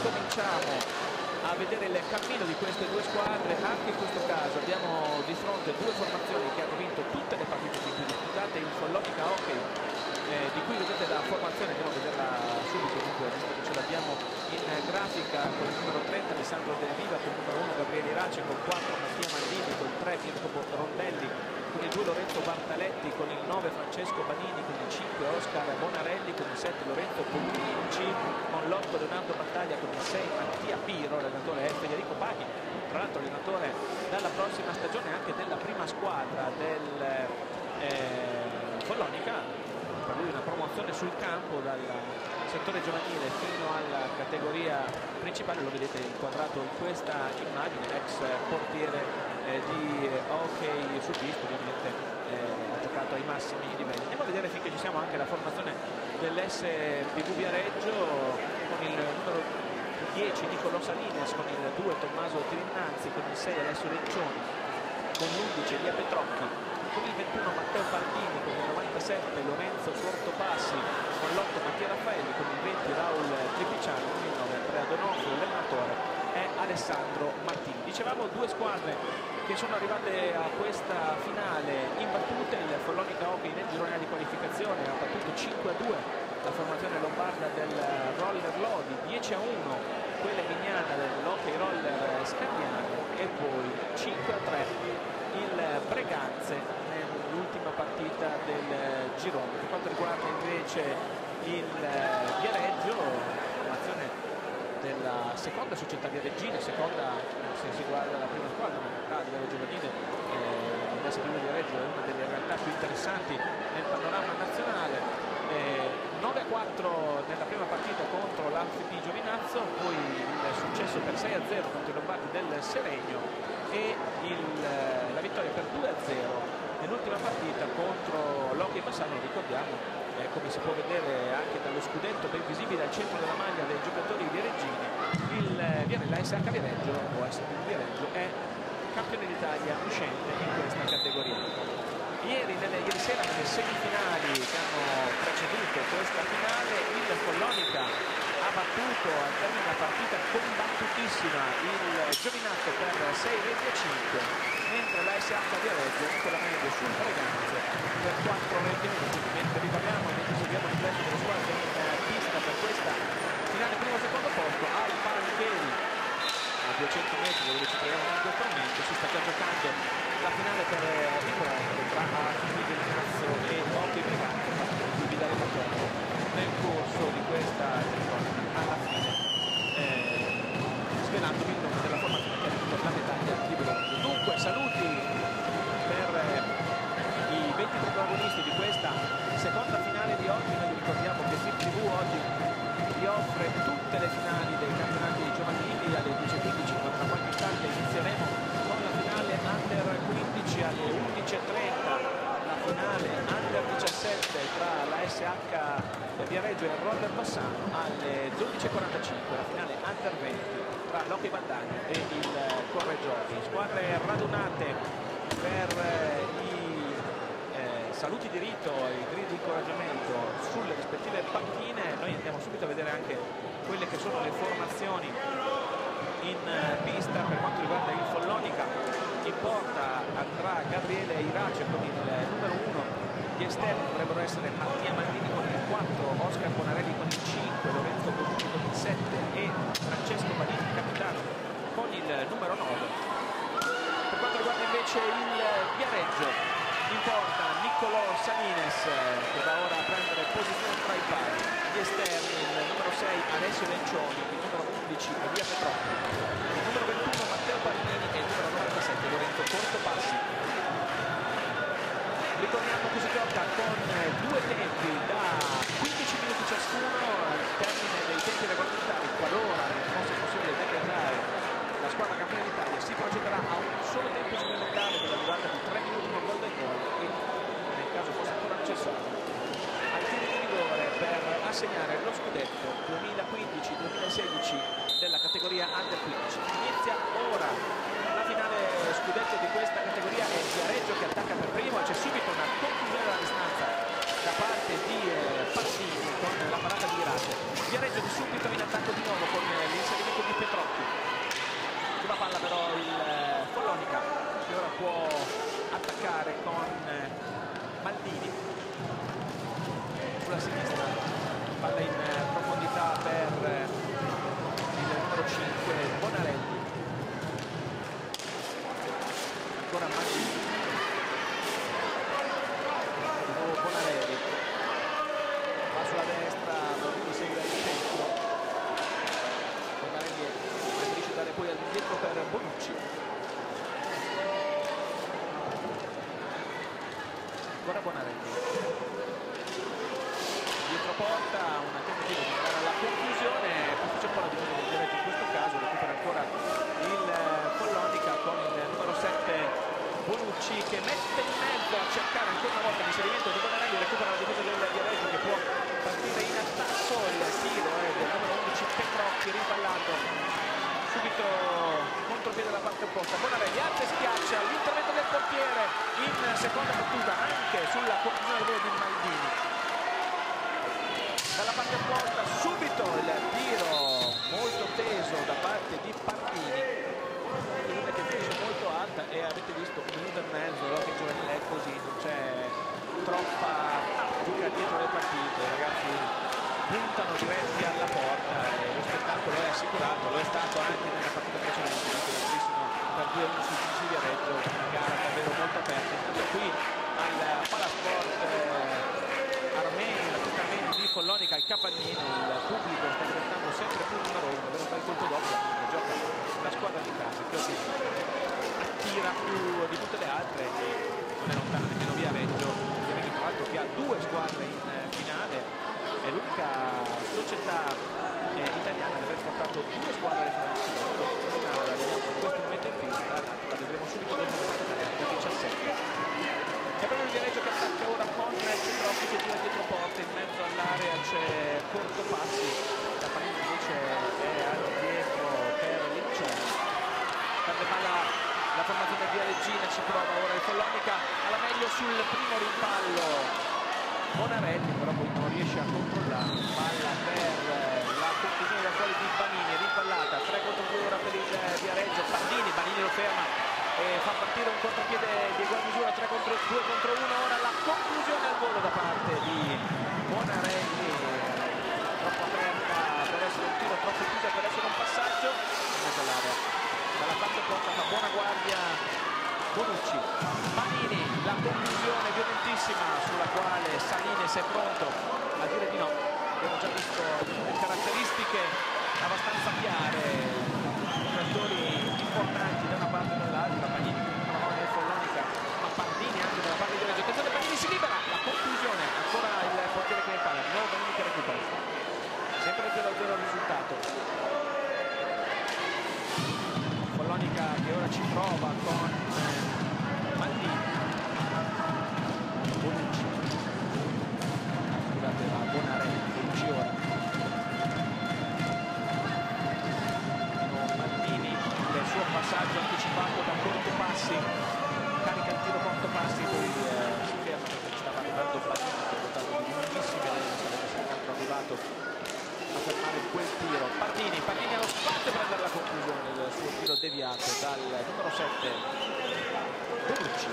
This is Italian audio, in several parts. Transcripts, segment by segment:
cominciamo a vedere il cammino di queste due squadre anche in questo caso abbiamo di fronte due formazioni che hanno vinto tutte le partite fin più disputate in Follonica Hockey eh, di cui vedete la formazione andiamo a vederla subito comunque visto che ce l'abbiamo in grafica con il numero 30 Alessandro Del Viva con il numero 1 Gabriele Irace con 4 Mattia Mandini con 3 Jacopo Rondelli con il 2 Lorenzo Bartaletti con il 9 Francesco Banini con il 5 Oscar Bonarelli con il 7 Lorenzo Puglici con l'8 Leonardo Battaglia con il 6 Mattia Piro l'allenatore è Federico Paghi tra l'altro allenatore dalla prossima stagione anche della prima squadra del eh, Follonica. Per lui una promozione sul campo dal settore giovanile fino alla categoria principale, lo vedete inquadrato in questa immagine, l'ex portiere eh, di hockey su pista, ovviamente eh, ha giocato ai massimi livelli. Andiamo a vedere finché ci siamo anche la formazione dell'SPV Viareggio con il numero 10 Nicolo Salines, con il 2 Tommaso Tirinnanzi, con il 6 Alessio Lencioni, con l'11 Elia Petrocchi, con il 21 Matteo Pardini, con il 97 Lorenzo Cortopassi, con l'8 Mattia Raffaelli, con il 20 Raul Tripiciano, con il 9 Andrea Donofrio, l'allenatore è Alessandro Martini. Dicevamo due squadre che sono arrivate a questa finale imbattute, il Follonica Hockey nel girone di qualificazione ha battuto 5 a 2 la formazione lombarda del Roller Lodi, 10 a 1 quella mignana dell'Hockey Roller Scandiano e poi 5 a 3 il Breganze nell'ultima partita del girone. Per quanto riguarda invece il Viareggio, formazione della seconda società viareggina, seconda se si guarda la prima squadra, ma a livello giovanile eh, l'SPV Viareggio è una delle realtà più interessanti nel panorama nazionale. Eh, 9-4 nella prima partita contro l'Anfipi Giovinazzo, poi il successo per 6-0 contro i Lombardi del Seregno e il, eh, la vittoria per 2-0 nell'ultima partita contro l'Hockey Bassano, ricordiamo eh, come si può vedere anche dallo scudetto ben visibile al centro della maglia dei giocatori viareggini, il eh, Vianella SH Viareggio o SP Viareggio è campione d'Italia uscente in questa categoria. Ieri, nelle, ieri sera nelle semifinali che hanno preceduto questa finale il Follonica ha battuto al termine della partita combattutissima il Giovinazzo per 6 reti a 5 mentre la SH di Reggio con la media sul Breganze per 4 reti a 1 mentre vi parliamo e mentre seguiamo il resto delle squadre in pista per questa finale primo e secondo posto al Paramicheli a 200 metri dove ci troviamo questo momento si sta già giocando la finale per il bronzo tra Archini del e Hockey Breganze di Vidale Paterno nel corso di questa alla fine eh, svelandovi il nome della formazione che ha vinto la medaglia di bronzo. Dunque saluti per eh, i 20 protagonisti di questa seconda finale di oggi, noi vi ricordiamo offre tutte le finali dei campionati giovanili alle 10.15, ma tra qualche istante inizieremo con la finale Under 15 alle 11.30 la finale Under 17 tra la SH Viareggio e Roller Bassano alle 12.45 la finale under 20 tra Locchi Valdagno e il Correggioni squadre radunate per eh, saluti di rito e gridi di incoraggiamento sulle rispettive panchine noi andiamo subito a vedere anche quelle che sono le formazioni in eh, pista per quanto riguarda il Follonica in porta andrà Gabriele Irace con il numero 1 gli esterni dovrebbero essere Mattia Maldini con il 4, Oscar Bonarelli con il 5, Lorenzo Bonucci con il 7 e Francesco Badini, capitano, con il numero 9. Per quanto riguarda invece il Viareggio, in porta Niccolò Salines che va ora a prendere posizione tra i pari, gli esterni il numero 6 Alessio Lencioni, il numero 11 Elia Petrocchi, il numero 21 Matteo Parini e il numero 97 Lorenzo Cortopassi ritorniamo così gioca con due tempi da 15 minuti ciascuno al termine dei tempi regolamentari qualora fosse possibile decretare la squadra campione d'Italia si procederà a un solo tempo supplementare della durata di 3 minuti con gol del gol e nel caso fosse ancora necessario al tiro di rigore per assegnare lo scudetto 2015-2016 della categoria Under 15 inizia ora. Finale scudetto di questa categoria è Viareggio che attacca per primo e c'è subito una conclusione della distanza da parte di eh, Passini con la parata di Irace Viareggio di subito in attacco di nuovo con eh, l'inserimento di Petrocchi sulla palla però il eh, Follonica che ora può attaccare con eh, Maldini. Sulla sinistra palla in eh, profondità per eh, il numero 5 Bonarelli. Ancora Mancini di nuovo Bonarelli va sulla destra Bonini segue il centro Bonarelli preferisce dare poi all'indietro per Bonucci ancora Bonarelli dietro porta una tentativa di andare alla conclusione poi c'è un po' la divisione del diretto in questo caso recupera ancora il Follonica con il numero 7 Bonucci che mette in mezzo a cercare ancora una volta l'inserimento di Bonarelli recupera la difesa del Viareggio che può partire in attacco il tiro eh, del numero 11 Petrocchi rimpallato subito contropiede dalla parte opposta. Bonarelli alza e schiaccia l'intervento del portiere in seconda battuta anche sulla conclusione del volo di Maldini. Dalla parte opposta subito il tiro molto teso da parte di Pardini. Che finisce molto alta e avete visto un minuto e mezzo l'hockey giovanile è così non c'è troppa giuca dietro le partite ragazzi puntano diretti alla porta e lo spettacolo è assicurato lo è stato anche nella partita precedente per 2-1 su Sicilia Reggio una gara davvero molto aperta. Intanto qui al Palasport eh, Armeni la tutta Armeni di Follonica al Capannino il pubblico sta diventando sempre più numeroso per un bel colpo doppio gioca la squadra di casa che oggi attira più di tutte le altre e non è lontana nemmeno via Reggio ovviamente tra l'altro che ha due squadre in è l'unica società eh, italiana ad aver portato due squadre la vediamo in questo momento in pista la vedremo subito dopo la 17 è proprio il Viareggio che attacca ora con Citrocchi che gira dietro porta in mezzo all'area c'è Corto Passi la pallina invece è al dietro per Linciano perde palla la formazione di Regina ci prova ora il Follonica alla meglio sul primo rimpallo Bonarelli però poi riesce a controllare. Palla per la conclusione da fuori di Banini rimpallata 3 contro 2 ora per il Viareggio. Bandini, Banini lo ferma e fa partire un contropiede di egual misura. 3 contro 2 contro 1 ora la conclusione al volo da parte di Bonarelli troppo aperta per essere un tiro troppo chiusa per essere un passaggio. In dalla parte porta fa buona guardia Bonucci. Manini la conclusione violentissima sulla quale Salines è pronto a dire di no abbiamo già visto le caratteristiche abbastanza chiare. Giocatori importanti da una parte e dall'altra Magnini con la mano Follonica ma Pandini anche dalla parte di Reggio. Attenzione Pandini si libera. La conclusione ancora il portiere che ne parla di nuovo Magnini che recupera. Sempre 0-0 il risultato. Follonica che ora ci prova Passi. Carica il tiro corto Passi poi eh, si ferma perché stava arrivando Platini che è dotato di lunghissime lenti sarebbe soltanto arrivato a fermare quel tiro. Partini, Partini allo spazio per andare alla conclusione il suo tiro deviato dal numero 7 Bellucci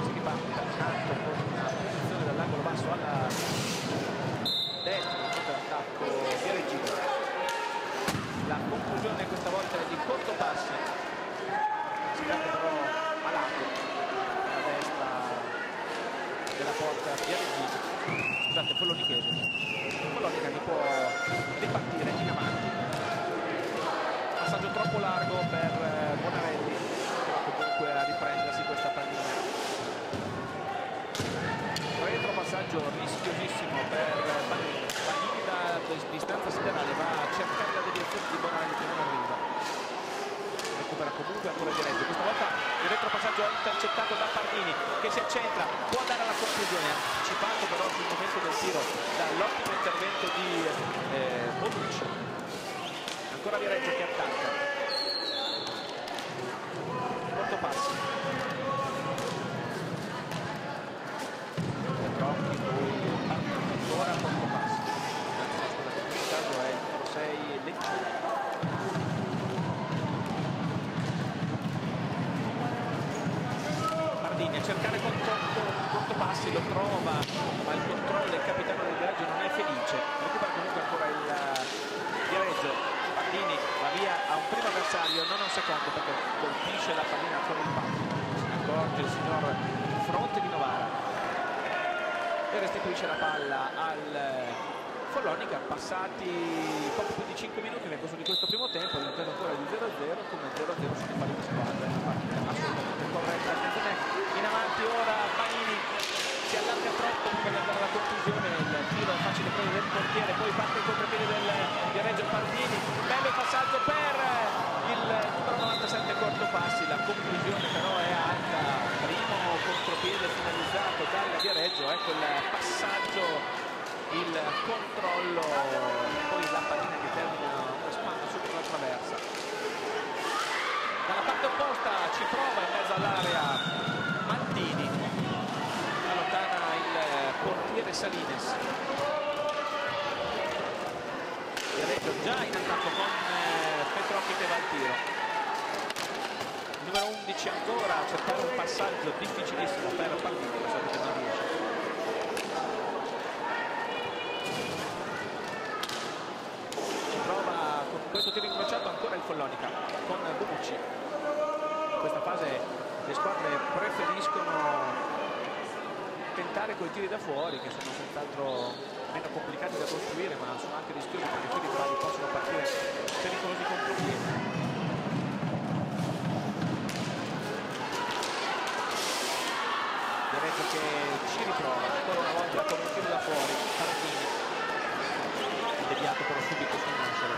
si riparte dal canto con una posizione dall'angolo basso alla si tratta però a lato destra della porta Regina scusate Follonichese Follonica che può ripartire in avanti passaggio troppo largo per eh, Bonarelli comunque a riprendersi questa pallina retro passaggio rischiosissimo per Bagnini Bagnini da distanza siderale va a cercare la deviazione di Bonarelli che recupera comunque ancora diretto questa volta il retropassaggio è intercettato da Pardini che si accentra può andare alla conclusione. Anticipato però sul momento del tiro dall'ottimo intervento di eh, Bonucci. Ancora Viareggio che attacca. Corto passo cercare con conto, conto passi lo trova ma il controllo del capitano del Viareggio non è felice. Recupera comunque ancora il Viareggio Mardini va via a un primo avversario non a un secondo perché colpisce la pallina con il palo. Ne accorge il signor Fronte di Novara. E restituisce la palla al Follonica. Passati poco più di 5 minuti nel corso di questo primo tempo all'interno ancora di 0-0 come 0-0 sono pari di squadra. Assolutamente corretta avanti ora Panini. Si allarga troppo per andare alla conclusione il tiro facile prendere del portiere poi parte il contropiede del Viareggio Pardini. Bello passaggio per il numero 97 corto passi. La conclusione però è alta. Primo contropiede finalizzato dal Viareggio ecco il passaggio il controllo. Poi la pallina che termina una spanna sopra la traversa. Dalla parte opposta ci prova in mezzo all'area Maldini. Allontana il portiere Salines Viareggio già in attacco con Petrocchi che va al tiro. Numero 11 ancora a cercare un passaggio difficilissimo per Paldini lo sapete non riesce. Trova con questo tiro incrociato ancora il Follonica con Bonucci. In questa fase le squadre preferiscono tentare coi tiri da fuori che sono senz'altro meno complicati da costruire ma sono anche rischiosi perché tiri bravi possono partire pericolosi contropiedi Viareggio che ci riprova ancora una volta con un tiro da fuori Tarantini deviato però subito sul nascere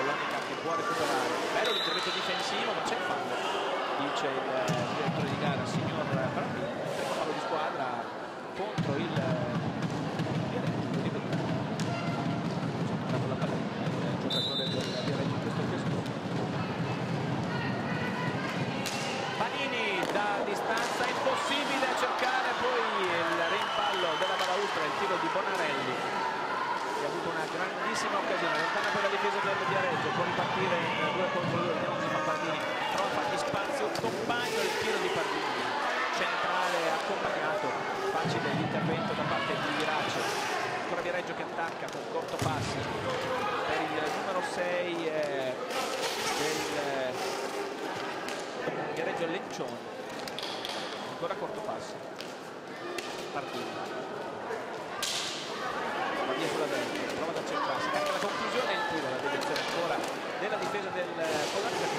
Colonica che può recuperare. Bello l'intervento difensivo ma c'è il fallo dice il direttore di gara signor Brambini primo fallo di squadra contro il Viareggio in questa occasione Panini da distanza impossibile a cercare poi il rimpallo della balaustra il tiro di Bonarelli che ha avuto una grandissima occasione. Lontana per la difesa del Viareggio può ripartire in 2 contro 2 vediamo se fa Pardini trova a fargli spazio compagno il tiro di Pardini. Centrale accompagnato facile l'intervento da parte di Viraccio ancora Viareggio che attacca con corto passo. Per il numero 6 eh, del eh, Viareggio Lencioni. Ancora corto passo. Pardini. Va via sulla destra, prova ad accentrarsi, ecco la conclusione il tiro, la deviazione ancora della difesa del Polacca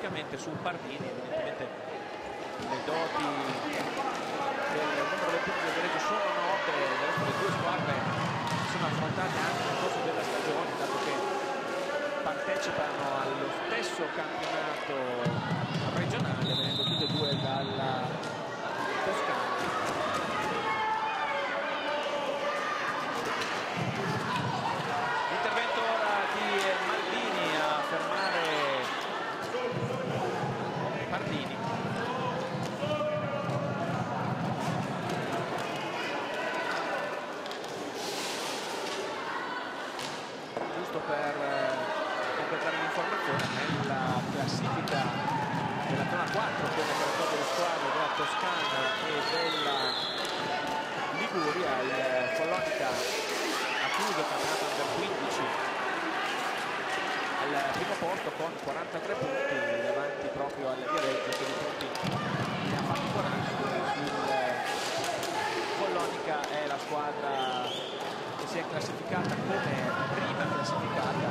sistematicamente su Pardini, evidentemente le doti del numero 21 del Greggio sono note, le due squadre sono affrontate anche nel corso della stagione, dato che partecipano allo stesso campionato regionale, venendo tutte e due dalla Toscana. Intervento ora di Maldini a fermare Pardini. Giusto per completare l'informazione nella classifica della zona 4 come operatore delle squadre della Toscana e della Liguria. Il Follonica ha chiuso il campionato under 15 al primo posto con 43 punti davanti proprio al Viareggio che di punti ne ha fatti 40 il Follonica è la squadra si è classificata come prima classificata.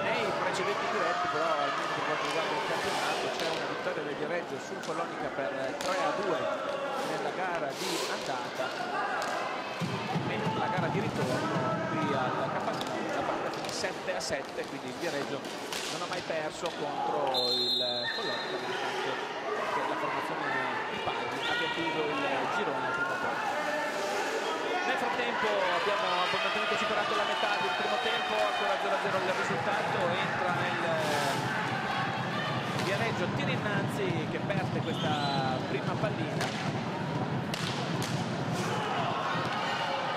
Nei precedenti diretti però almeno per quanto riguarda il campionato c'è una vittoria del Viareggio sul Follonica per 3 a 2 nella gara di andata e nella gara di ritorno qui al Capannino la partita finì 7 a 7 quindi il Viareggio non ha mai perso contro il Follonica nonostante che la formazione di Paghi abbia chiuso il girone al primo posto nel frattempo abbiamo abbondantemente superato la metà del primo tempo, ancora 0-0 il risultato, entra nel Viareggio tira innanzi che perde questa prima pallina.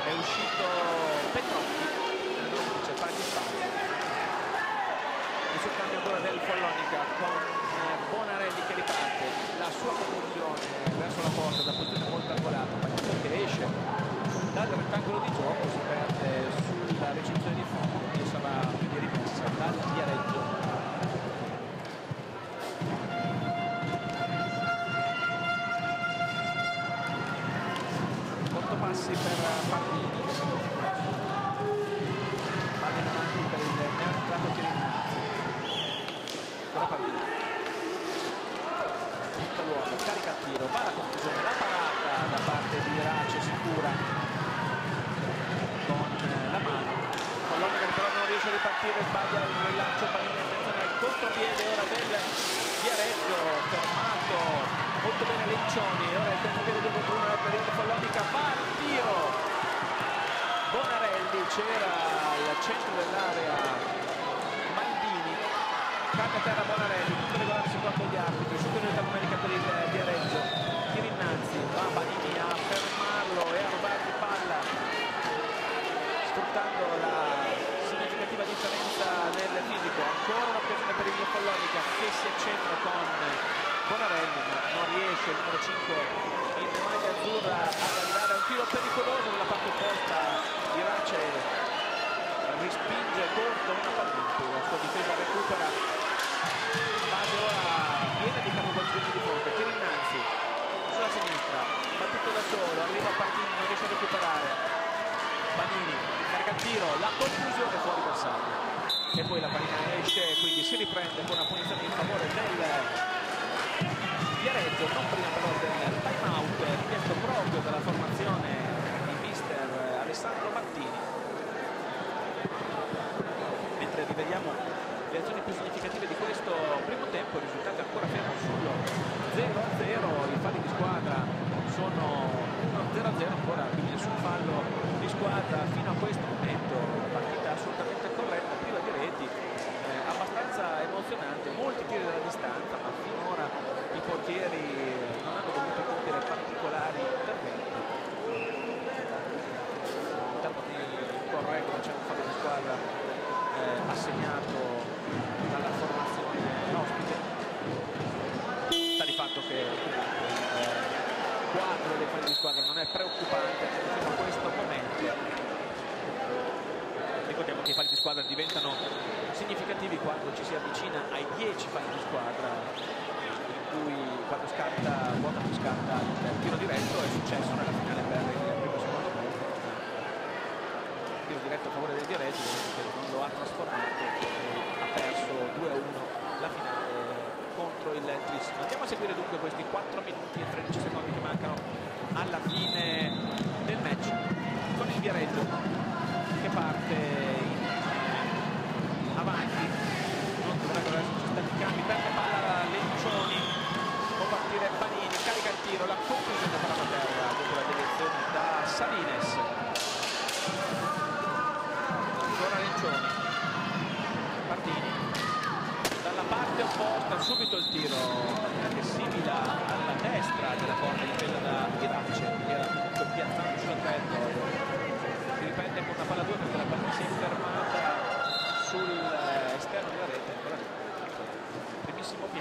È uscito Petrocchi, c'è Paghi spazio. Il sul cambio ancora del Follonica con Bonarelli che riparte, la sua conclusione verso la porta da posizione molto angolata, Paghi che esce dal rettangolo di gioco si perde sulla recinzione di fondo e sarà quindi rimessa dal Viareggio. Otto passi per Pardini palla in avanti per il neoentrato Chierinnazzi ancora Pardini tutto l'uomo carica a tiro va la conclusione la parata da parte di Race sicura riesce a ripartire, sbaglia il rilancio, pallina attenzione al contropiede ora del Viareggio, fermato molto bene Lencioni, ora il contropiede 2 contro 1 per il Follonica, va al tiro, Bonarelli c'era al centro dell'area Maldini, cade a terra Bonarelli, tutto regolare secondo gli arbitri, subito unità numerica per il Viareggio, tira innanzi, va Banini a fermarlo e a rubargli palla, sfruttando la differenza nel fisico ancora un'occasione per il Follonica che si accentra con Bonarelli ma non riesce il numero 5 in maglia azzurra ad arrivare a un tiro pericoloso nella parte opposta Irace respinge contro una pallina la sua difesa recupera. Base ora piena di capovolgimenti di fronte. Tira innanzi sulla sinistra battuto da solo arriva Partini non riesce a recuperare Panini carica il tiro, la conclusione fuori bersaglio e poi la pallina esce quindi si riprende con una punizione in favore del Viareggio non prima però del time out richiesto proprio dalla formazione di mister Alessandro Martini. Mentre rivediamo le azioni più significative di questo primo tempo il risultato è ancora fermo sullo 0-0 i falli di squadra sono 0-0 ancora squadra fino a questo momento, partita assolutamente corretta, priva di reti, eh, abbastanza emozionante, molti tiri dalla distanza, ma finora i portieri non hanno dovuto compiere particolari interventi. Intanto di corretto c'è un fallo di squadra eh, assegnato dalla formazione ospite. Sta di fatto che quadro dei falli di squadra. Non è preoccupante fino a questo momento ricordiamo che i falli di squadra diventano significativi quando ci si avvicina ai 10 falli di squadra in cui quando scatta vuota più scatta il tiro diretto è successo nella finale per il primo e secondo posto tiro diretto a favore del Viareggio non lo ha trasformato ha perso 2-1 la finale contro il Trissimo. Andiamo a seguire dunque questi 4 minuti e 13 secondi che mancano alla fine del match con il Viareggio che parte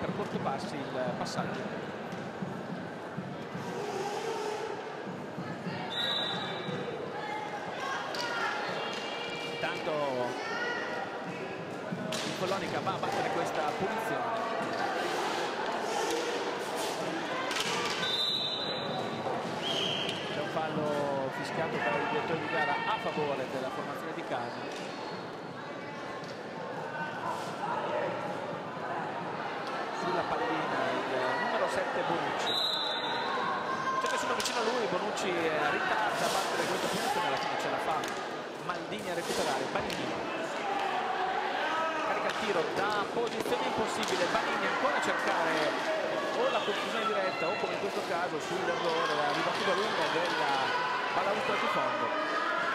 per corti passi il passaggio. Intanto il Follonica va a battere questa punizione. C'è un fallo fischiato il direttore di gara a favore della formazione di casa. Sulla pallina il numero 7 Bonucci. C'è nessuno vicino a lui, Bonucci ritarda a battere questa punizione, alla fine ce la fa. Maldini a recuperare, Banini carica il tiro da posizione impossibile, Banini ancora a cercare o la conclusione diretta o come in questo caso sull'errore arrivativo a lungo della balaustra di fondo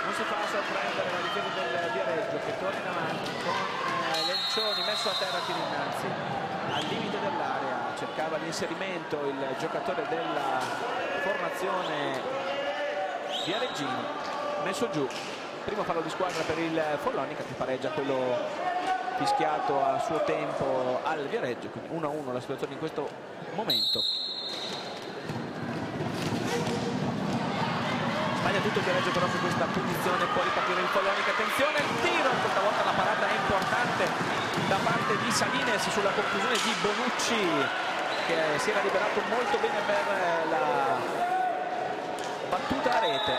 non si fa sorprendere la difesa del Viareggio che torna in avanti con eh, Lencioni messo a terra tiro innanzi al limite dell'area. Cercava l'inserimento il giocatore della formazione Viareggino messo giù. Primo fallo di squadra per il Follonica che pareggia quello fischiato a suo tempo al Viareggio. Quindi 1-1 la situazione in questo momento. Sbaglia tutto il Viareggio però su questa punizione può ripartire il Follonica. Attenzione il tiro. Questa volta la parata è importante da parte di Salines sulla conclusione di Bonucci che si era liberato molto bene per la battuta a rete.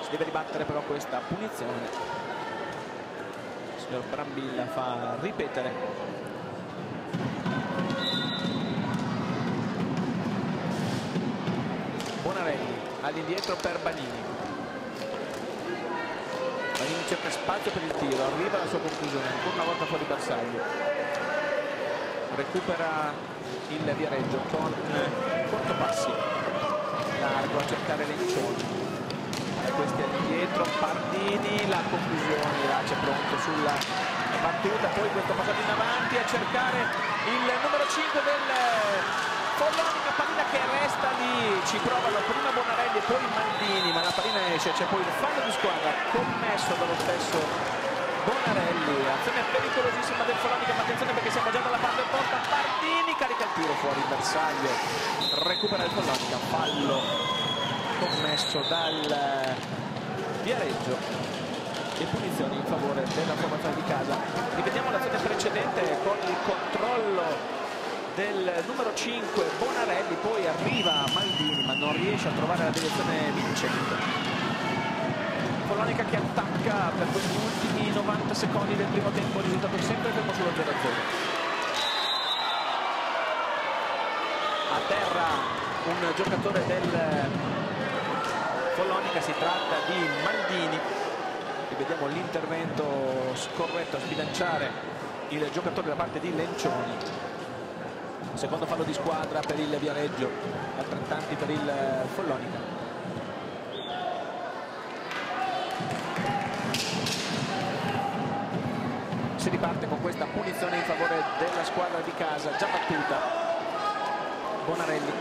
Si deve ribattere però questa punizione. Signor Brambilla fa ripetere. Bonarelli all'indietro per Banini Cerca spazio per il tiro arriva alla sua conclusione ancora una volta fuori bersaglio recupera il Viareggio con Cortopassi largo a cercare Lencioni questi all'indietro Pardini la conclusione Irace pronto sulla battuta poi questo passaggio in avanti a cercare il numero 5 del Follonica pallina che resta lì ci provano prima Bonarelli e poi Maldini ma la pallina esce c'è poi il fallo di squadra commesso dallo stesso Bonarelli azione pericolosissima del Follonica ma attenzione perché siamo già dalla parte porta Pardini carica il tiro fuori il bersaglio recupera il Follonica fallo commesso dal Viareggio e punizioni in favore della formazione di casa. Rivediamo l'azione precedente con il controllo del numero 5 Bonarelli, poi arriva Maldini ma non riesce a trovare la direzione vincente. Polonica che attacca per questi ultimi 90 secondi del primo tempo, risultato sempre fermo sullo 0-0. A terra un giocatore del Follonica si tratta di Maldini vediamo l'intervento scorretto a sbilanciare il giocatore da parte di Lencioni secondo fallo di squadra per il Viareggio altrettanti per il Follonica. Si riparte con questa punizione in favore della squadra di casa già battuta. Bonarelli.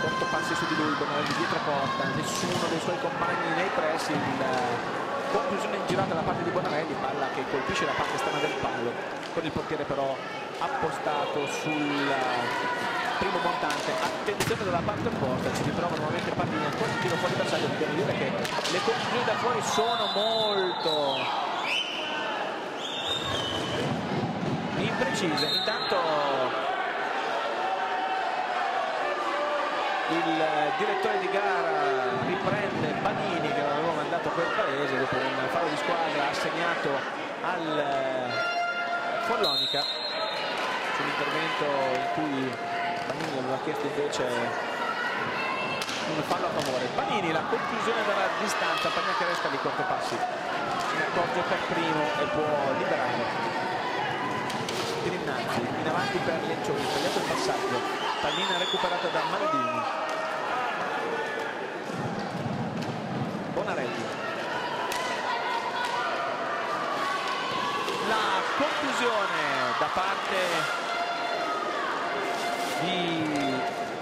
Porto passi su di lui Bonarelli dietro porta. Nessuno dei suoi compagni nei pressi il, conclusione in girata da parte di Bonarelli palla che colpisce la parte esterna del palo. Con il portiere però appostato sul primo montante. Attenzione dalla parte opposta ci ritrova nuovamente Pardini ancora un tiro fuori bersaglio dobbiamo dire che le conclusioni da fuori sono molto imprecise. Intanto il direttore di gara riprende Banini che aveva mandato quel paese dopo un fallo di squadra assegnato al eh, Follonica sull'intervento in cui Banini aveva chiesto invece un fallo a favore. Banini la conclusione dalla distanza Pagna che resta di corto passi. Ne accorge per primo e può liberare. Tiro innanzi in avanti per Lencioni sbagliato il passaggio. Pallina recuperata da Maldini Bonarelli. La conclusione da parte di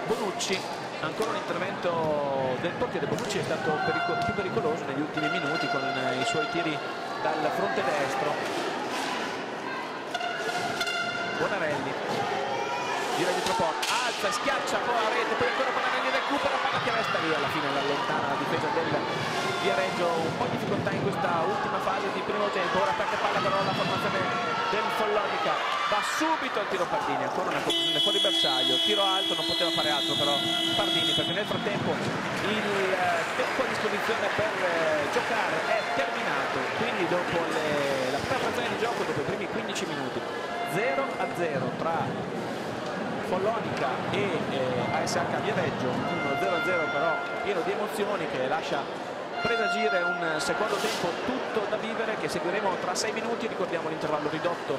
Bonucci. Ancora un intervento del portiere Bonucci è stato pericol più pericoloso negli ultimi minuti con i suoi tiri dal fronte destro. Bonarelli gira dietro porta e schiaccia poi a rete poi ancora Bonarelli recupera palla che resta lì alla fine allontana la difesa del Viareggio un po' di difficoltà in questa ultima fase di primo tempo. Ora attacca palla però la formazione del Follonica. Va subito al tiro Pardini ancora una conclusione fuori bersaglio. Tiro alto non poteva fare altro però Pardini perché nel frattempo il eh, tempo a disposizione per eh, giocare è terminato. Quindi dopo le, la prima frazione di gioco dopo i primi 15 minuti 0 a 0 tra Follonica e eh, ASH Viareggio, un 0-0 però pieno di emozioni che lascia presagire un secondo tempo tutto da vivere che seguiremo tra sei minuti, ricordiamo l'intervallo ridotto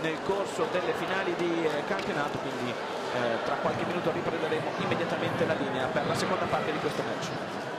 nel corso delle finali di eh, campionato, quindi eh, tra qualche minuto riprenderemo immediatamente la linea per la seconda parte di questo match.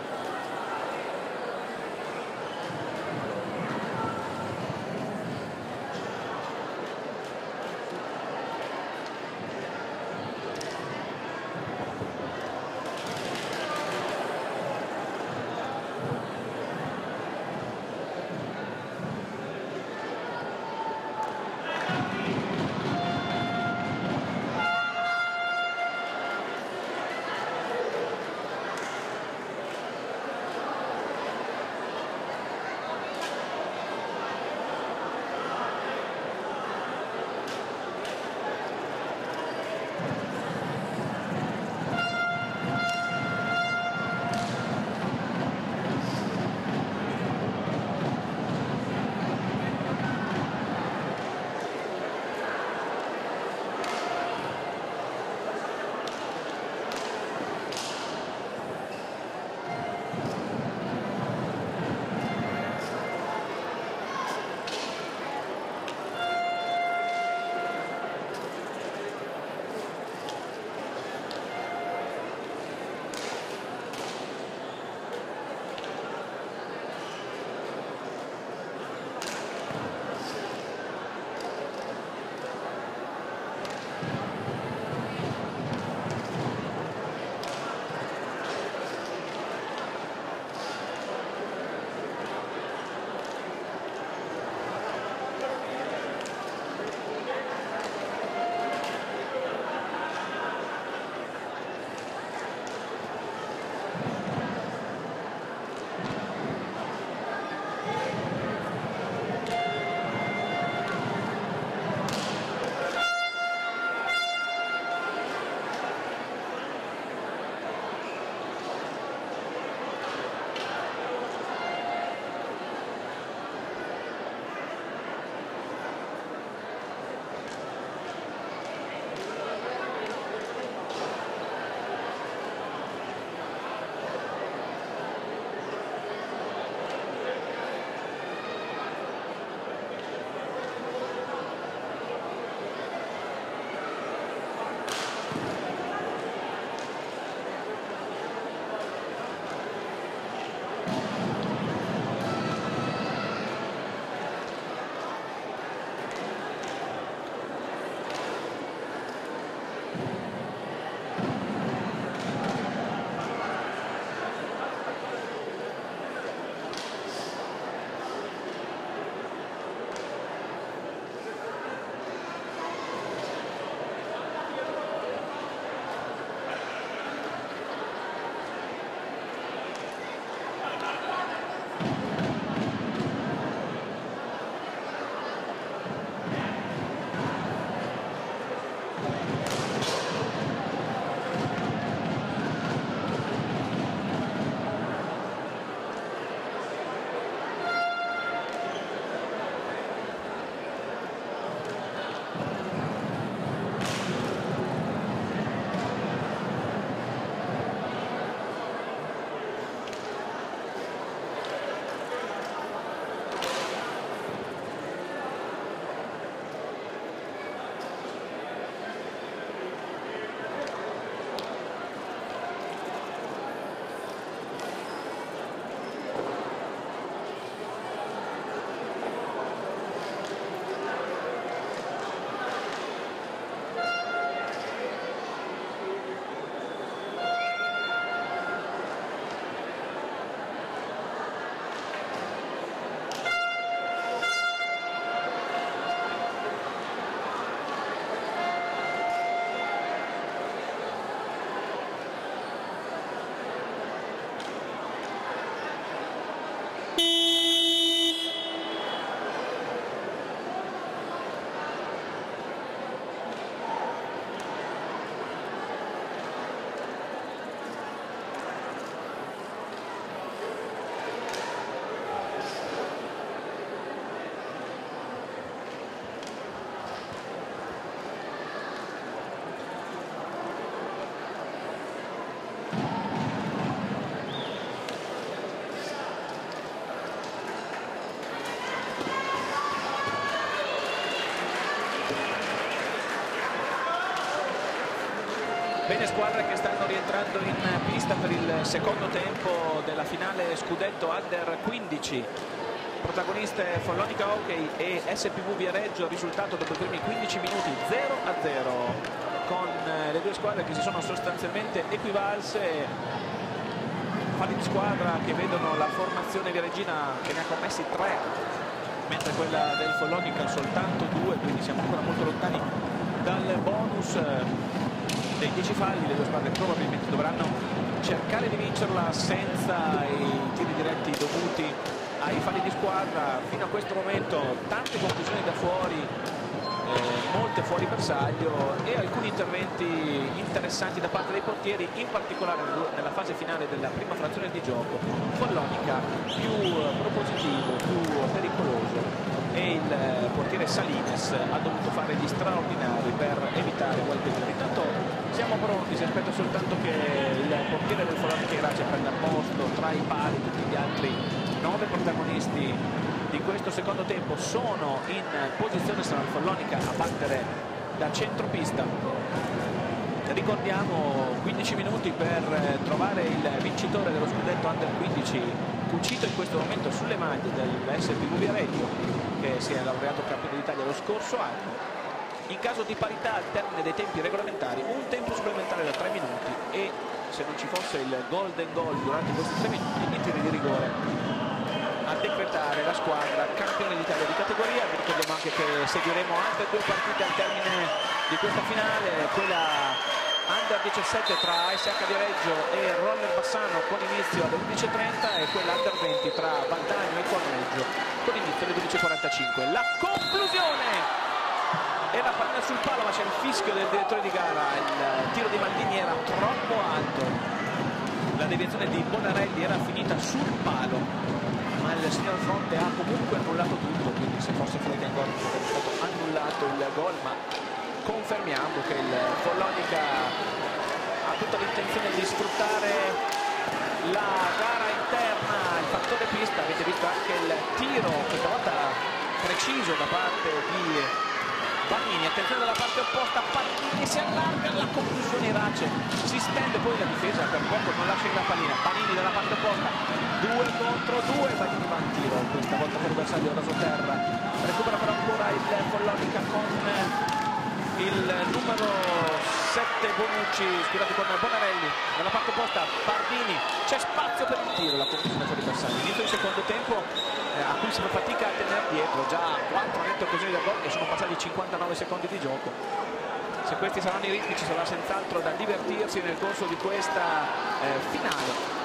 Rientrando in pista per il secondo tempo della finale scudetto Under 15 protagoniste Follonica Hockey e SPV Viareggio risultato dopo i primi 15 minuti 0 a 0 con eh, le due squadre che si sono sostanzialmente equivalse falli di squadra che vedono la formazione viareggina che ne ha commessi 3 mentre quella del Follonica soltanto 2 quindi siamo ancora molto lontani dal bonus dei 10 falli le due squadre probabilmente dovranno cercare di vincerla senza i tiri diretti dovuti ai falli di squadra. Fino a questo momento tante conclusioni da fuori eh, molte fuori bersaglio e alcuni interventi interessanti da parte dei portieri in particolare nella fase finale della prima frazione di gioco Follonica più propositivo più pericoloso portiere Salines ha dovuto fare gli straordinari per evitare qualche tiro intanto siamo pronti si aspetta soltanto che il portiere del Follonica Irace prenda posto tra i pali tutti gli altri nove protagonisti di questo secondo tempo sono in posizione sarà Follonica a battere da centropista. Ricordiamo 15 minuti per trovare il vincitore dello scudetto under 15 cucito in questo momento sulle maglie del SPV Viareggio che si è laureato campione d'Italia lo scorso anno in caso di parità al termine dei tempi regolamentari un tempo supplementare da 3 minuti e se non ci fosse il golden goal durante questi 3 minuti i tiri di rigore a decretare la squadra campione d'Italia di categoria. Vi ricordiamo anche che seguiremo altre due partite al termine di questa finale, quella under 17 tra SH di Reggio e Roller Bassano con inizio alle 11.30 e quella under 20 tra Valdagno e Correggio con inizio alle 12.45. La conclusione! E la pallina sul palo ma c'è il fischio del direttore di gara, il tiro di Maldini era troppo alto, la deviazione di Bonarelli era finita sul palo ma il signor Fronte ha comunque annullato tutto quindi se fosse Fronte ancora sarebbe stato annullato il gol ma confermiamo che il Follonica ha tutta l'intenzione di sfruttare la gara interna il fattore pista. Avete visto anche il tiro questa volta preciso da parte di Bagnini, attenzione dalla parte opposta, Bagnini si allarga, la conclusione Irace, si stende poi la difesa, per poco non lascia la pallina, Bagnini dalla parte opposta, due contro due, Bagnini va in tiro, questa volta per bersaglio raso terra, recupera però ancora il Follonica con il numero 7 Bonucci, scusate con Bonarelli, dalla parte opposta Bardini, c'è spazio per il tiro, la conclusione fuori bersaglio, inizio il secondo tempo, eh, a cui si fa fatica a tenere dietro, già 4 nette occasioni da gol e sono passati 59 secondi di gioco. Se questi saranno i ritmi ci sarà senz'altro da divertirsi nel corso di questa eh, finale.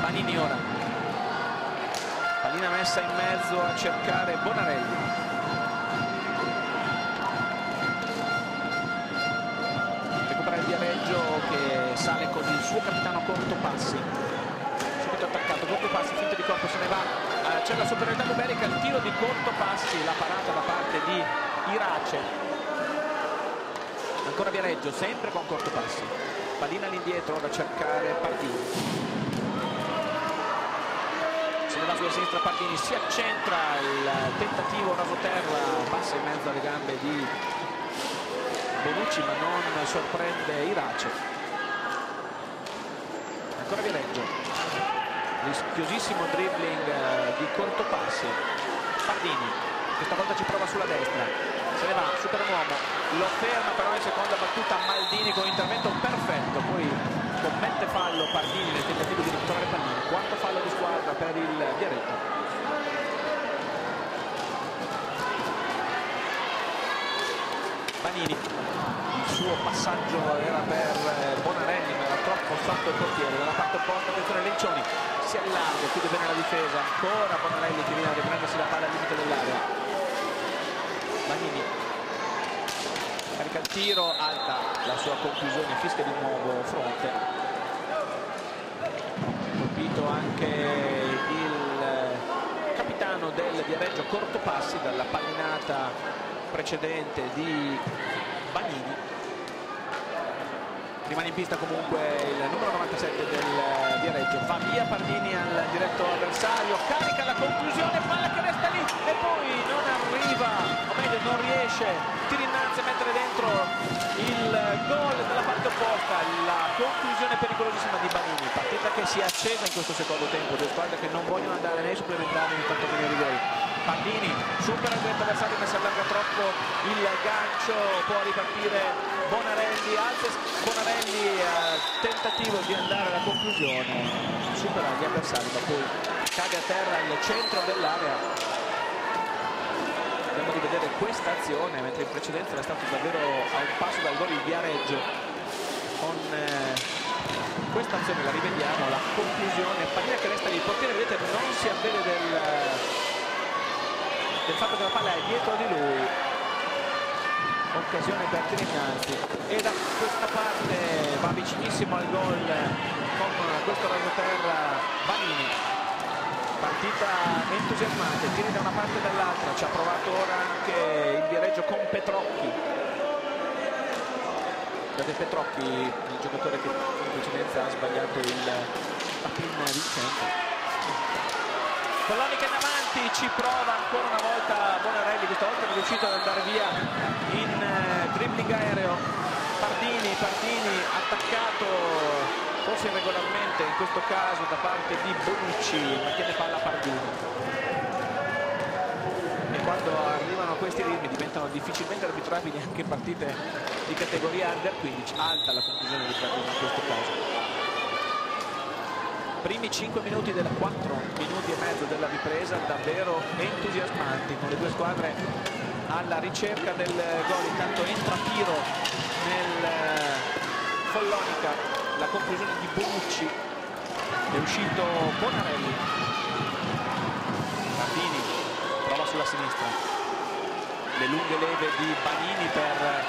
Panini ora. Pallina messa in mezzo a cercare Bonarelli. che sale con il suo capitano Cortopassi subito attaccato Cortopassi finta di corpo se ne va. Eh, c'è la superiorità numerica il tiro di Cortopassi la parata da parte di Irace. Ancora Viareggio sempre con Cortopassi pallina all'indietro da cercare Pardini se ne va sulla sinistra Pardini si accentra il tentativo rasoterra passa in mezzo alle gambe di Bonucci ma non sorprende Irace. Ancora Viareggio. Rischiosissimo dribbling eh, di Cortopassi Pardini questa volta ci prova sulla destra. Se ne va, supera un uomo. Lo ferma però in seconda battuta Maldini con intervento perfetto. Poi commette fallo Pardini nel tentativo di recuperare Pallini. Quarto fallo di squadra per il Viareggio. Banini il suo passaggio era per eh, Bonarelli ma era troppo sotto il portiere. Dalla parte opposta attenzione Lencioni si allarga chiude bene la difesa. Ancora Bonarelli che viene a riprendersi la palla al limite dell'area. Il tiro alta la sua conclusione fischia di nuovo fronte. Colpito anche il capitano del Viareggio Cortopassi dalla pallinata precedente di Bagnini. Rimane in pista comunque il numero 97 del Viareggio va via Pardini al diretto avversario carica la conclusione palla che resta lì e poi non arriva o meglio non riesce tira innanzi mettere dentro il gol dalla parte opposta la conclusione pericolosissima di Banini partita che si è accesa in questo secondo tempo due squadre che non vogliono andare nei supplementari né tanto meno rigori Bandini supera il diretto avversario ma si allarga troppo il gancio può ripartire Bonarelli alza Bonarelli eh, tentativo di andare alla conclusione supera gli avversari ma poi cade a terra il centro dell'area rivedere questa azione mentre in precedenza era stato davvero a un passo dal gol il Viareggio. Con eh, questa azione la rivediamo la conclusione Paglia che resta lì il portiere vedete non si avvede del, del fatto che la palla è dietro di lui. Occasione per Tirignanzi e da questa parte va vicinissimo al gol con questo rasoterra Vanini partita entusiasmante, tiri da una parte e dall'altra, ci ha provato ora anche il Viareggio con Petrocchi. Vedete Petrocchi, il giocatore che in precedenza ha sbagliato il pin vincente. Collonica in avanti, ci prova ancora una volta Bonarelli, questa volta è riuscito ad andare via in uh, dribbling aereo. Pardini, Pardini attaccato forse irregolarmente in questo caso da parte di Bonucci ma tiene palla Pardini. E quando arrivano a questi ritmi diventano difficilmente arbitrabili anche partite di categoria under 15 alta la conclusione di Pardini in questo caso. Primi 5 minuti della 4 minuti e mezzo della ripresa davvero entusiasmanti con le due squadre alla ricerca del gol. Intanto entra Piro nel Follonica la conclusione di Bonucci. È uscito Bonarelli. Bandini prova sulla sinistra. Le lunghe leve di Banini per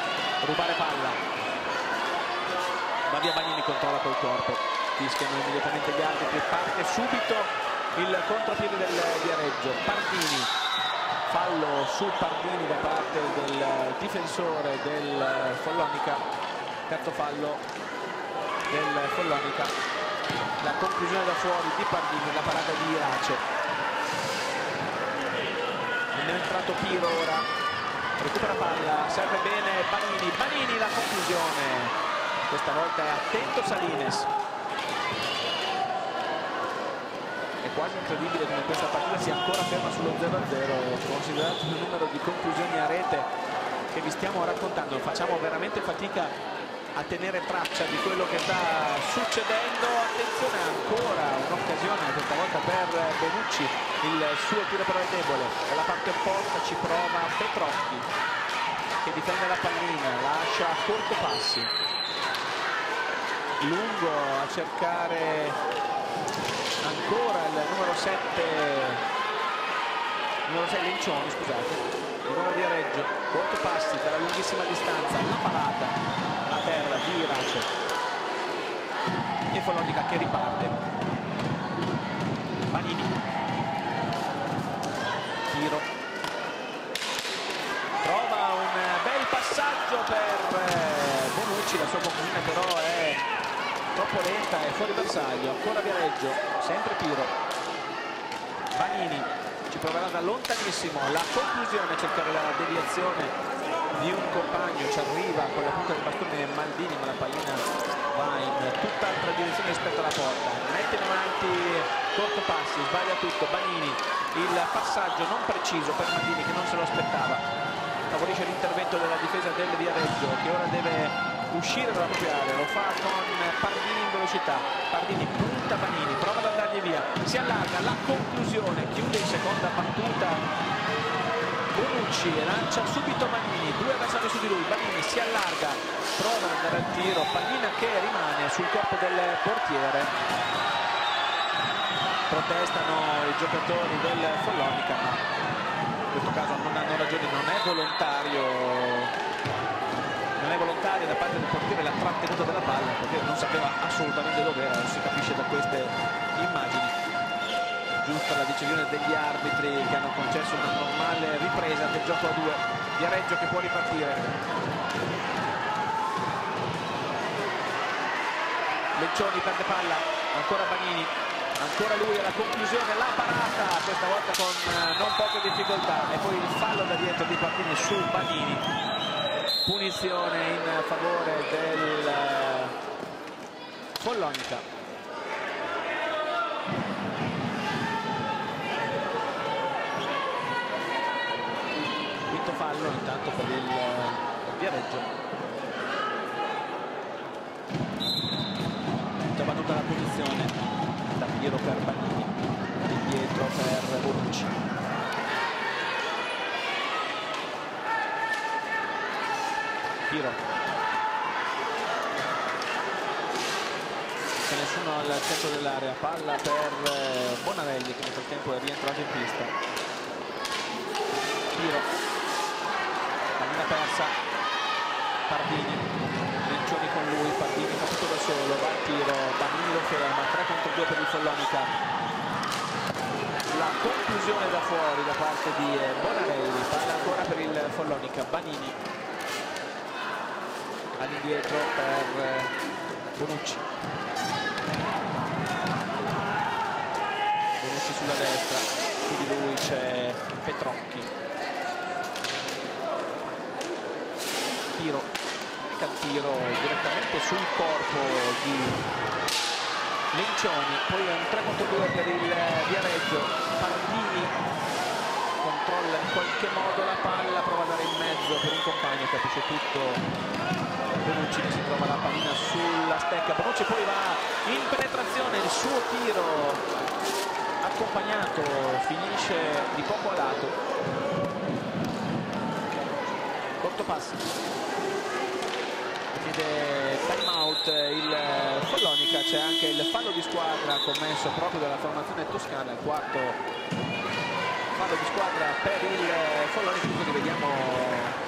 rubare palla. Va via Banini controlla col corpo. Fischiano immediatamente gli arbitri. Parte subito il contropiede del Viareggio. Pardini. Fallo su Pardini da parte del difensore del Follonica. Terzo fallo del Follonica. La conclusione da fuori di Pardini la parata di Irace. Non è entrato Piro ora. Recupera palla serve bene Banini Banini la conclusione. Questa volta è attento Salines. È quasi incredibile come questa partita sia ancora ferma sullo 0-0 considerato il numero di conclusioni a rete che vi stiamo raccontando. Facciamo veramente fatica a tenere traccia di quello che sta succedendo. Attenzione ancora un'occasione questa volta per Benucci il suo tiro però è debole. Dalla parte opposta ci prova Petrocchi che difende la pallina lascia a corto passi. Lungo a cercare ancora il numero 7 numero 6 Lencioni scusate nuovo di Reggio corto passi la lunghissima distanza la parata terra di Irace e Follonica che riparte. Manini. Tiro. Trova un bel passaggio per eh, Bonucci la sua conclusione però è troppo lenta è fuori bersaglio. Ancora Viareggio sempre tiro. Vanini ci proverà da lontanissimo. La conclusione cercare la deviazione di un compagno ci arriva con la punta del bastone Maldini ma la pallina va in tutt'altra direzione rispetto alla porta. Mette in avanti corto passi sbaglia tutto. Banini il passaggio non preciso per Maldini che non se lo aspettava. Favorisce l'intervento della difesa del Viareggio che ora deve uscire dalla propria lo fa con Pardini in velocità. Pardini punta Banini prova ad andargli via si allarga la conclusione chiude in seconda battuta Bonucci lancia subito Magnini, due avversari su di lui, Magnini si allarga, prova ad andare al tiro, pallina che rimane sul corpo del portiere. Protestano i giocatori del Follonica, ma in questo caso non hanno ragione, non è volontario è volontaria da parte del portiere la trattenuta della palla, portiere non sapeva assolutamente dove era, non si capisce da queste immagini. Giusta la decisione degli arbitri che hanno concesso una normale ripresa del gioco a due Viareggio che può ripartire. Leccioni perde palla ancora Banini ancora lui alla conclusione la parata questa volta con eh, non poche difficoltà e poi il fallo da dietro di Partini su Banini punizione in favore del eh, Follonica quinto fallo intanto per il eh, Viareggio. Già battuta la posizione Piero per indietro per Bonucci Piro c'è nessuno al centro dell'area palla per eh, Bonarelli che nel frattempo è rientrato in pista. Piro pallina persa. Pardini. Mencioni con lui, Pardini fa tutto da solo, va al tiro, Banini lo ferma, 3 contro 2 per il Follonica. La conclusione da fuori da parte di eh, Bonarelli, palla ancora per il Follonica, Banini all'indietro per eh, Bonucci. Bonucci sulla destra, su di lui c'è Petrocchi. Tiro il tiro direttamente sul corpo di Lencioni poi è un 3 contro 2 per il Viareggio Pardini controlla in qualche modo la palla prova a dare in mezzo per un compagno capisce tutto Bonucci che si trova la pallina sulla stecca. Bonucci poi va in penetrazione il suo tiro accompagnato finisce di poco a lato. Corto passo. Chiede time out il Follonica c'è anche il fallo di squadra commesso proprio dalla formazione toscana il quarto fallo di squadra per il Follonica quindi vediamo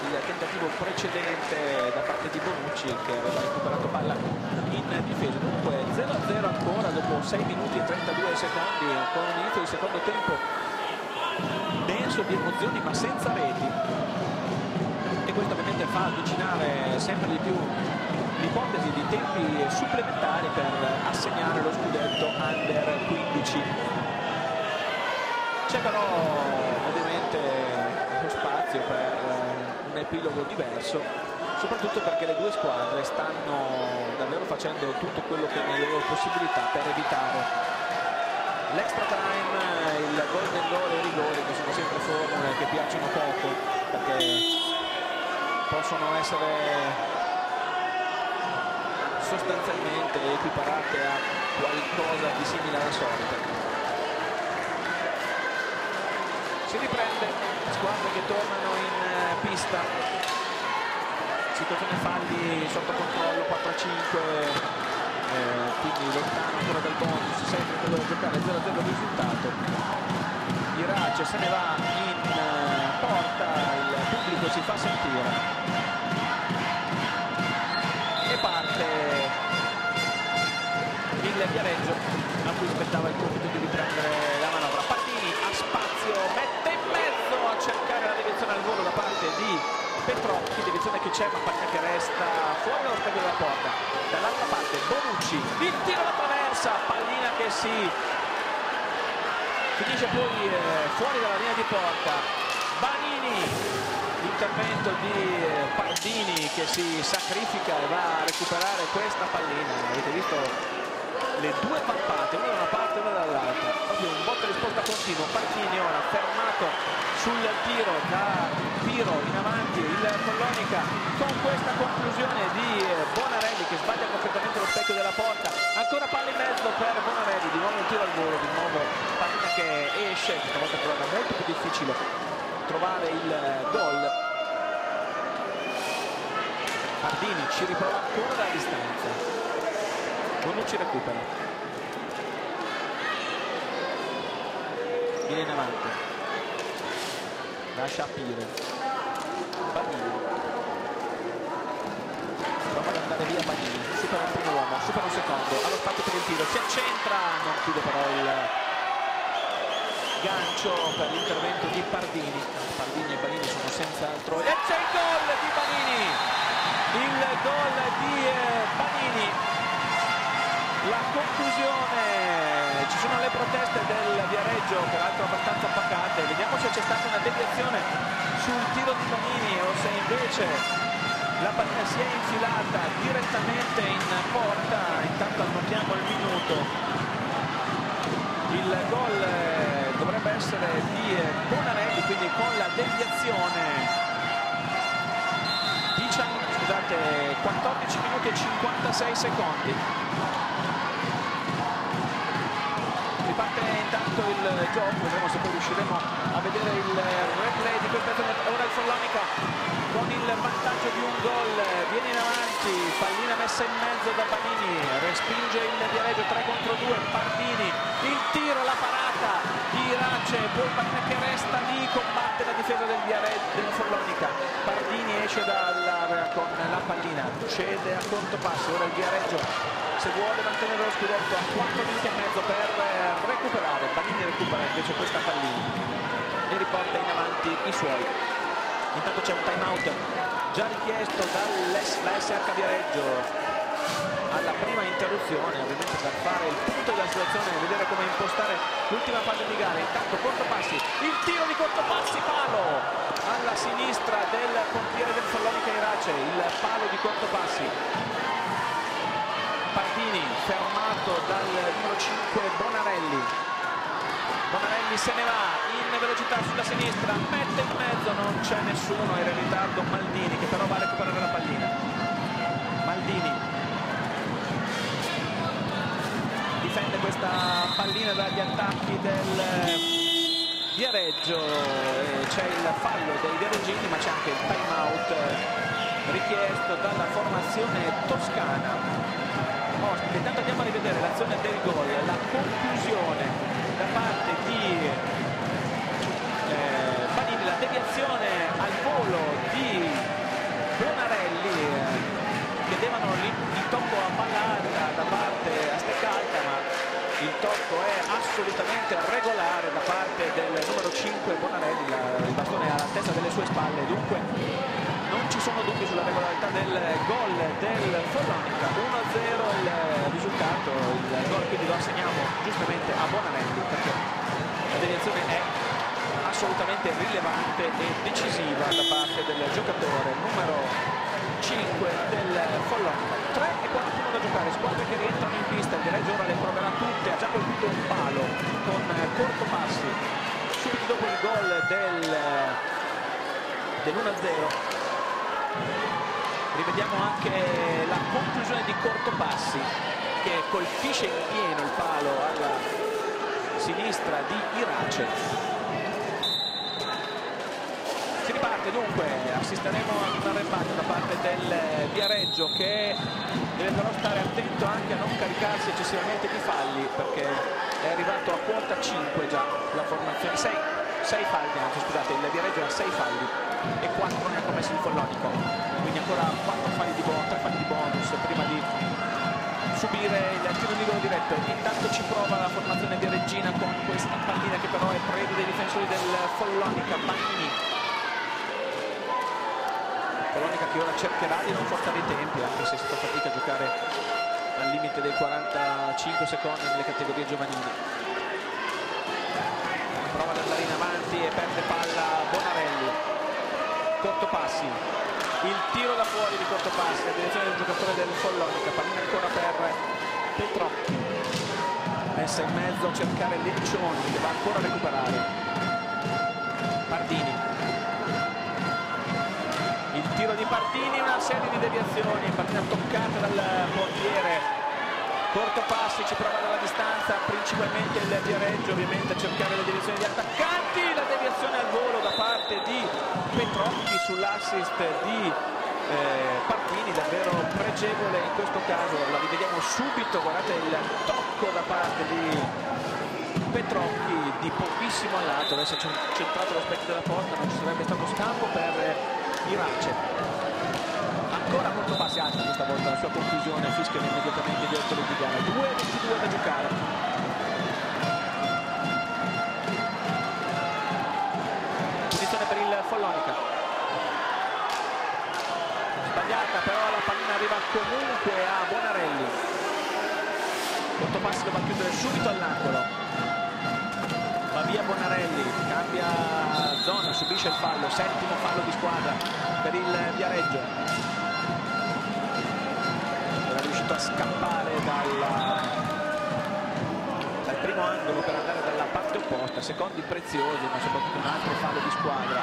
il tentativo precedente da parte di Bonucci che aveva recuperato palla in difesa. Dunque 0-0 ancora dopo 6 minuti e 32 secondi con l'inizio del secondo tempo. Denso di emozioni ma senza reti. Questo ovviamente fa avvicinare sempre di più l'ipotesi di tempi supplementari per assegnare lo scudetto under 15 c'è però ovviamente lo spazio per un epilogo diverso soprattutto perché le due squadre stanno davvero facendo tutto quello che è nelle loro possibilità per evitare l'extra time, il golden goal e i rigori che sono sempre formule che piacciono poco perché possono essere sostanzialmente equiparate a qualcosa di simile alla solita. Si riprende, squadre che tornano in eh, pista, situazione falli sotto controllo 4-5, eh, quindi lontano ancora dal bonus, sempre che deve giocare 0-0 il risultato. Irace se ne va in eh, porta, il pubblico si fa sentire il Viareggio a cui aspettava il compito di riprendere la manovra. Pardini a spazio, mette in mezzo cercare la deviazione al volo da parte di Petrocchi, deviazione che c'è ma pagina che resta fuori dallo specchio della porta. Dall'altra parte Bonucci, il tiro alla traversa, pallina che si finisce poi eh, fuori dalla linea di porta. Banini, l'intervento di eh, Pardini che si sacrifica e va a recuperare questa pallina. Avete visto le due pappate, una da una parte e una dall'altra, proprio un botta risposta continuo, Partini ora fermato sul tiro da Piro in avanti, il Collonica con questa conclusione di Bonarelli che sbaglia completamente lo specchio della porta, ancora palla in mezzo per Bonarelli, di nuovo un tiro al volo, di nuovo Partini che esce, questa volta però era molto più difficile trovare il gol. Pardini ci riprova ancora dalla distanza Bonucci recupera viene in avanti. Lascia aprire Bagnini prova ad andare via Bagnini supera un primo uomo supera un secondo. Allo spazio per il tiro. Si accentra non chiude però il gancio per l'intervento di Pardini. Pardini e Banini sono senz'altro. E c'è il gol di Banini il gol di Banini la conclusione ci sono le proteste del Viareggio peraltro abbastanza pacate. Vediamo se c'è stata una deviazione sul tiro di Panini o se invece la pallina si è infilata direttamente in porta. Intanto annotiamo il minuto. Il gol dovrebbe essere di Bonarelli quindi con la deviazione. 19, scusate 14 minuti e 56 secondi riparte intanto il gioco vedremo se poi riusciremo a vedere il replay di questa azione ora il Follonica con il vantaggio di un gol viene in avanti pallina messa in mezzo da Banini respinge il Viareggio 3 contro 2 Pardini il tiro la parata di Irace poi pallina che resta lì combatte la difesa del Viareggio del Follonica Pardini esce dall'area con la pallina cede a corto passo ora il Viareggio se vuole mantenere lo scudetto a 4 minuti e mezzo per recuperare Banini recupera invece questa pallina e riporta in avanti i suoi. Intanto c'è un time out già richiesto dall'SH Viareggio alla prima interruzione ovviamente per fare il punto della situazione e vedere come impostare l'ultima fase di gara. Intanto Cortopassi il tiro di Cortopassi palo alla sinistra del portiere del Follonica Irace il palo di Cortopassi Pardini fermato dal numero 5 Bonarelli. Bonarelli se ne va in velocità sulla sinistra mette in mezzo non c'è nessuno era in ritardo Maldini che però va a recuperare la pallina. Maldini. Difende questa pallina dagli attacchi del Viareggio c'è il fallo dei Viareggini ma c'è anche il time out richiesto dalla formazione toscana ospite. Intanto andiamo a rivedere l'azione del gol, la conclusione da parte di eh, Panini, la deviazione al volo di Bonarelli eh, chiedevano il tocco a palla da parte a stecca alta ma il tocco è assolutamente regolare da parte del numero 5 Bonarelli, il bastone alla testa delle sue spalle dunque sono dubbi sulla regolarità del gol del Follonica 1-0 il risultato il gol quindi lo assegniamo giustamente a Bonanelli perché la deviazione è assolutamente rilevante e decisiva da parte del giocatore numero 5 del Follonica 3 e 41 da giocare squadre che rientrano in pista il Reggio ora le proverà tutte. Ha già colpito un palo con corto passi. Subito dopo il gol del dell'1-0 rivediamo anche la conclusione di Cortopassi che colpisce in pieno il palo alla sinistra di Irace. Si riparte dunque assisteremo a un arrebato da parte del Viareggio che deve però stare attento anche a non caricarsi eccessivamente di falli perché è arrivato a quota 5 già la formazione. 6, 6 falli anzi scusate il Viareggio ha 6 falli e 4 ne ha commessi il Follonico. Quindi ancora 4 falli di bonus 3 falli di bonus prima di subire il tiro libero diretto. Intanto ci prova la formazione di Regina con questa pallina che però è preda dei difensori del Follonica Bagnini. Follonica che ora cercherà di non forzare i tempi anche se si fa fatica a giocare al limite dei 45 secondi nelle categorie giovanili prova ad andare in avanti e perde palla Bonarelli Cortopassi. Il tiro da fuori di Cortopassi a direzione del giocatore del Follonica pallina ancora per Petrocchi messa in mezzo a cercare Leccioni che va ancora a recuperare. Pardini. Il tiro di Pardini una serie di deviazioni Pardina toccata dal portiere Cortopassi ci prova dalla distanza principalmente il Viareggio ovviamente a cercare le deviazioni di attaccanti. La deviazione al volo da parte di Petrocchi sull'assist di eh, Partini davvero pregevole in questo caso. La rivediamo subito guardate il tocco da parte di Petrocchi di pochissimo lato. Adesso c'è centrato lo specchio della porta non ci sarebbe stato scampo per Irace ancora molto passi alti questa volta la sua conclusione fischiano immediatamente dietro di gara 2-22 da giocare. Posizione per il Follonica. Sbagliata però la pallina arriva comunque a Bonarelli. Cortopassi lo va a chiudere subito all'angolo via Bonarelli cambia zona subisce il fallo settimo fallo di squadra per il Viareggio. Era riuscito a scappare dalla, dal primo angolo per andare dalla parte opposta secondi preziosi ma soprattutto un altro fallo di squadra.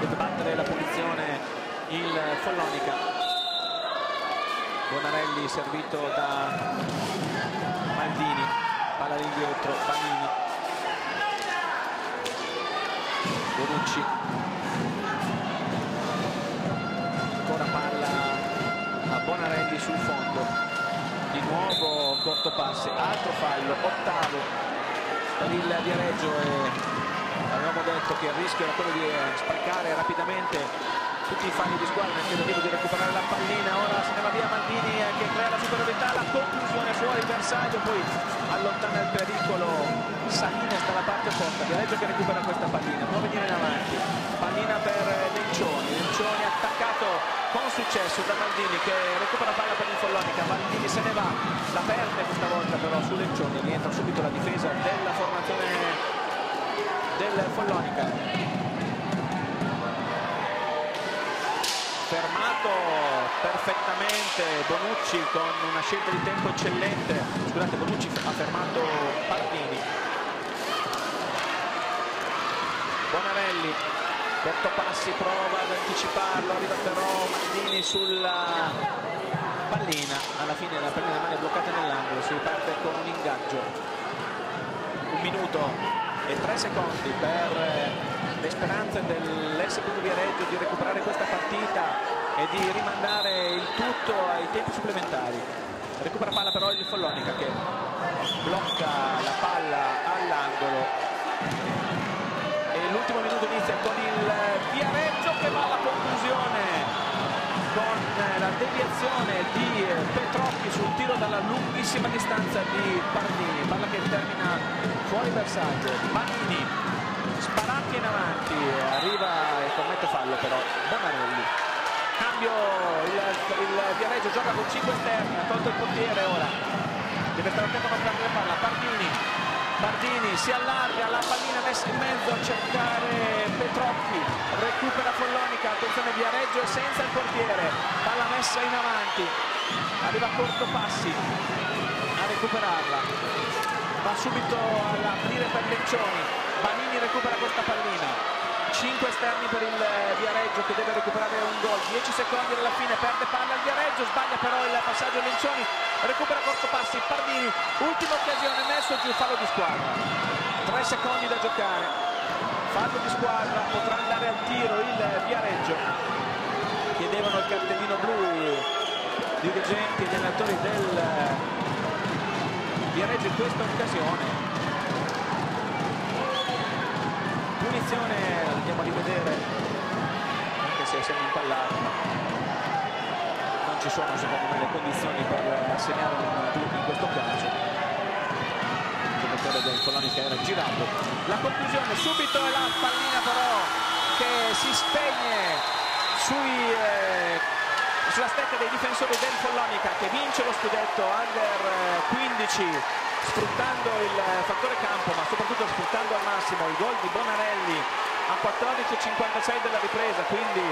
Deve battere la punizione il Follonica. Bonarelli servito da Maldini palla indietro Vanini Bonucci. Ancora palla a Bonarelli sul fondo. Di nuovo corto passe altro fallo ottavo. Per il Viareggio e avevamo detto che il rischio era quello di sprecare rapidamente tutti i falli di squadra nel tentativo di recuperare la pallina. Ora se ne va via Maldini eh, che crea la superiorità la conclusione fuori bersaglio poi allontana il pericolo. Salinas dalla parte opposta Viareggio che recupera questa pallina. Può venire in avanti. Pallina per Lencioni. Lencioni attaccato con successo da Maldini che recupera palla per il Follonica Maldini se ne va la perde questa volta però su Lencioni. Rientra subito la difesa della formazione del Follonica fermato perfettamente Bonucci con una scelta di tempo eccellente. Scusate Bonucci ha fermato Partini Bonarelli Cortopassi prova ad anticiparlo arriva però Maldini sulla pallina. Alla fine la pallina rimane bloccata nell'angolo si riparte con un ingaggio. Un minuto e tre secondi per le speranze dell'SPV Viareggio di recuperare questa partita e di rimandare il tutto ai tempi supplementari. Recupera palla però il Follonica che blocca la palla all'angolo. E l'ultimo minuto inizia con il Viareggio che va alla conclusione con la deviazione di Petrocchi sul tiro dalla lunghissima distanza di Pardini, palla che termina fuori bersaglio, Manini Sparatti in avanti, arriva e commette fallo però Bonarelli. Cambio, il, il Viareggio gioca con 5 esterni, ha tolto il portiere ora. Deve stare attento a non prendere palla. Bardini, Bardini si allarga, la pallina messa in mezzo a cercare Petrocchi, recupera Follonica, attenzione Viareggio senza il portiere, palla messa in avanti, arriva corto passi a recuperarla, va subito all'aprire per Lencioni, Banini recupera questa pallina. 5 esterni per il Viareggio che deve recuperare un gol. 10 secondi alla fine perde palla il Viareggio sbaglia però il passaggio Lencioni recupera corto passi Pardini ultima occasione messo giù fallo di squadra. 3 secondi da giocare. Fallo di squadra potrà andare al tiro il Viareggio. Chiedevano il cartellino blu dirigenti e allenatori del Viareggio in questa occasione punizione andiamo a rivedere. Anche se siamo impallati non ci sono secondo me le condizioni per assegnare un club in questo caso il giocatore del Coloni che era girato la conclusione subito è la pallina però che si spegne sui, eh, sulla stecca dei difensori del Follonica che vince lo scudetto under 15 eh, sfruttando il fattore campo ma soprattutto sfruttando al massimo il gol di Bonarelli a 14.56 della ripresa quindi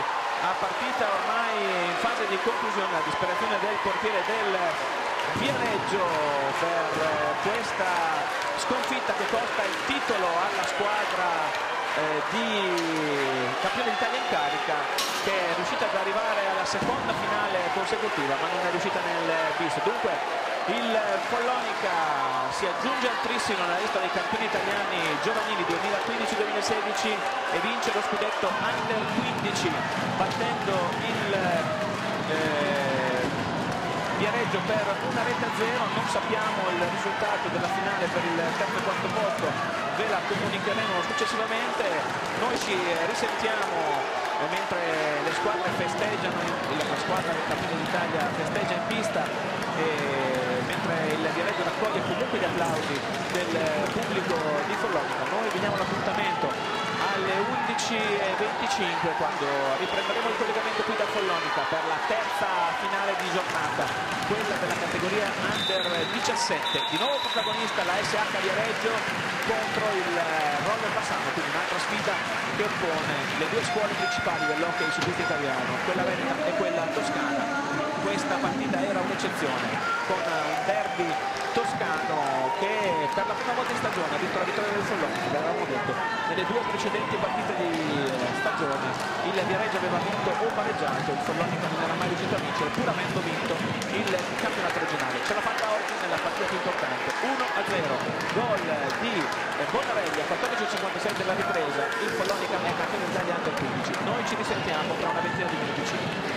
a partita ormai in fase di conclusione la disperazione del portiere del Viareggio per questa sconfitta che costa il titolo alla squadra eh, di campione d'Italia in carica che è riuscita ad arrivare alla seconda finale consecutiva ma non è riuscita nel bis dunque il Follonica si aggiunge al trissimo nella lista dei campioni italiani giovanili 2015-2016 e vince lo scudetto Under 15 battendo il eh, Viareggio per una rete a zero. Non sappiamo il risultato della finale per il terzo e quarto posto ve la comunicheremo successivamente. Noi ci risentiamo eh, mentre le squadre festeggiano la squadra del campione d'Italia festeggia in pista e mentre il Viareggio raccoglie comunque gli applausi del pubblico di Follonica. Noi veniamo all'appuntamento alle 11 11.25 quando riprenderemo il collegamento qui da Follonica per la terza finale di giornata, quella della categoria Under 17. Di nuovo protagonista la SH Viareggio contro il Roller Bassano, quindi un'altra sfida che oppone le due scuole principali dell'hockey su pista italiano, quella veneta e quella toscana questa partita era un'eccezione con un derby toscano che per la prima volta in stagione ha vinto la vittoria del Soloni, l'avevamo detto, nelle due precedenti partite di eh, stagione il Viareggio aveva vinto o pareggiato, il Soloni non era mai riuscito a vincere pur avendo vinto il campionato regionale. Ce l'ha fatta oggi nella partita più importante, 1-0, gol di eh, Bonarelli a 14.56 della ripresa, il Follonica è campione d'Italia under 15. Noi ci risentiamo tra una ventina di minuti circa.